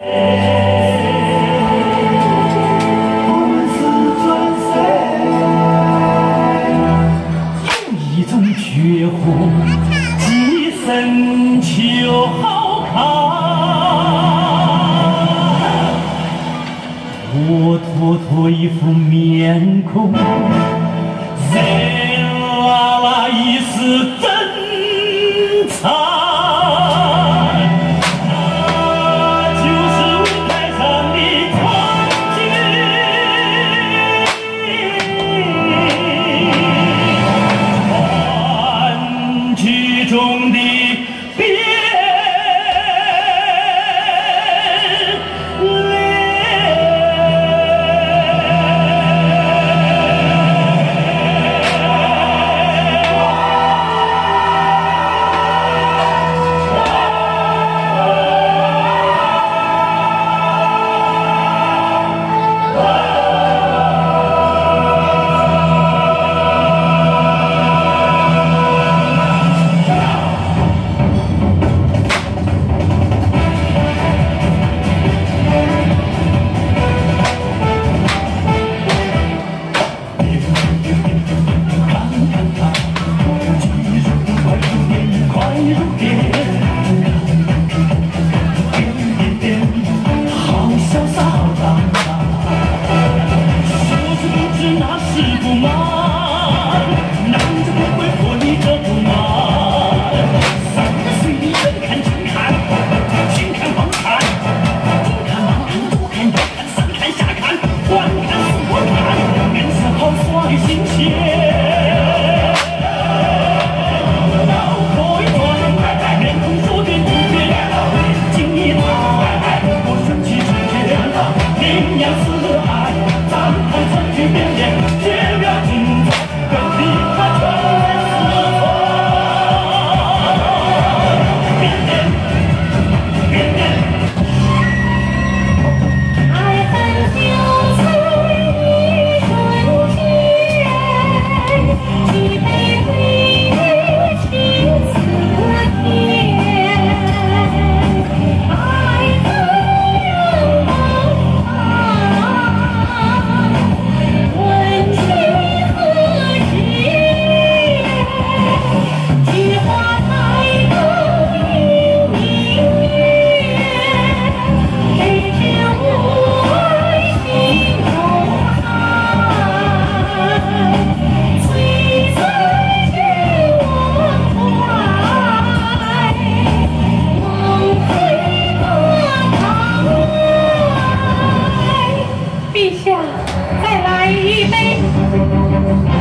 一种绝活，既深情又好看。活脱脱一副面孔，再来一杯。